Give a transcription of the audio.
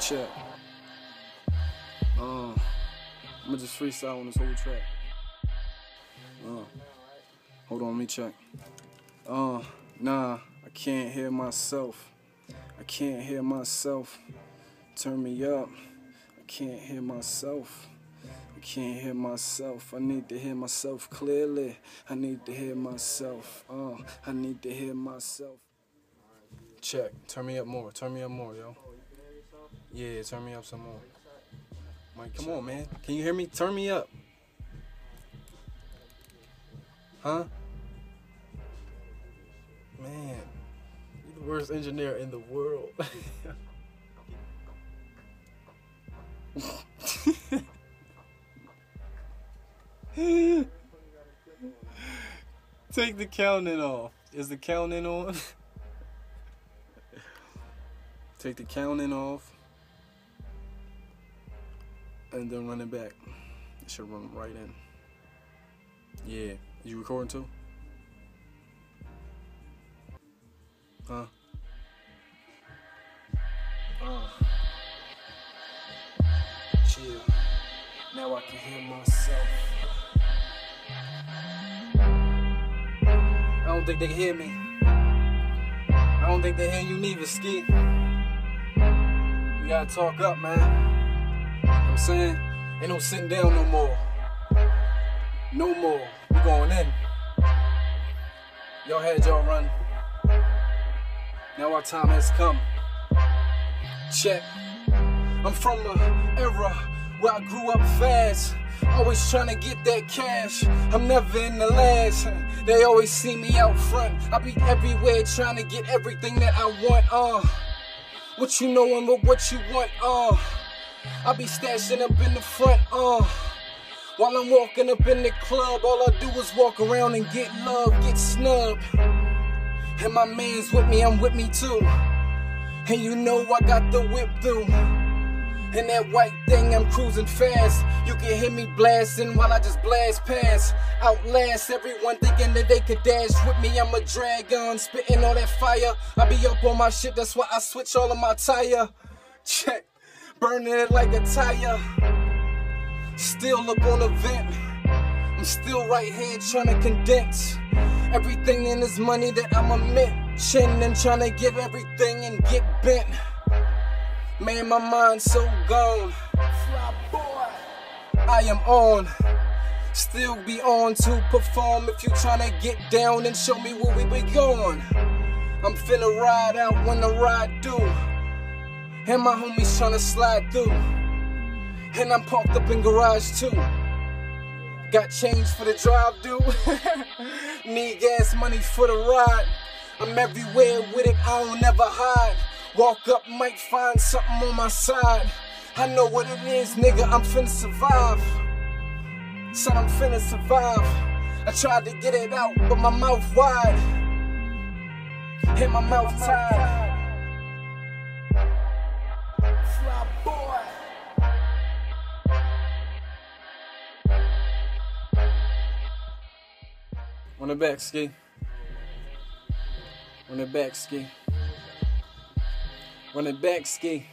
Check. Uh, I'ma just freestyle on this whole track. Uh, hold on, let me check. Uh, nah, I can't hear myself. I can't hear myself. Turn me up. I can't hear myself. I can't hear myself. I need to hear myself clearly. I need to hear myself. Uh, I need to hear myself. Check. Turn me up more. Turn me up more, yo. Yeah, turn me up some more. Mike, come on, man. Can you hear me? Turn me up. Huh? Man, you're the worst engineer in the world. Take the counting off. Is the counting on? Take the counting off. And then run it back. It should run right in. Yeah. You recording too? Huh? Uh. Chill. Now I can hear myself. I don't think they can hear me. I don't think they hear you neither, Ski. You gotta talk up, man. I'm saying? Ain't no sitting down no more. No more. We going in. Y'all had y'all run. Now our time has come. Check. I'm from a era where I grew up fast. Always trying to get that cash. I'm never in the last. They always see me out front. I be everywhere trying to get everything that I want. Uh, what you know and what you want. Uh, I be stashing up in the front. Uh, while I'm walking up in the club, all I do is walk around and get love, get snubbed. And my man's with me, I'm with me too. And you know I got the whip through. And that white thing, I'm cruising fast. You can hear me blasting while I just blast past. Outlast everyone thinking that they could dash with me. I'm a dragon, spitting all that fire. I be up on my shit, that's why I switch all of my tire. Check, burning it like a tire. Still up on the vent. I'm still right here trying to condense everything in this money that I'm a mention and trying to get everything and get bent. Man, my mind's so gone. I am on. Still be on to perform if you tryna get down and show me where we be going. I'm finna ride out when the ride do. And my homies tryna slide through. And I'm parked up in garage too. Got change for the drive, dude. Need gas money for the ride. I'm everywhere with it, I don't ever hide. Walk up, might find something on my side. I know what it is, nigga, I'm finna survive. Son, I'm finna survive. I tried to get it out, but my mouth wide. Hit my mouth tied. Run the back, Ski. On the back, Ski. On the back, Ski.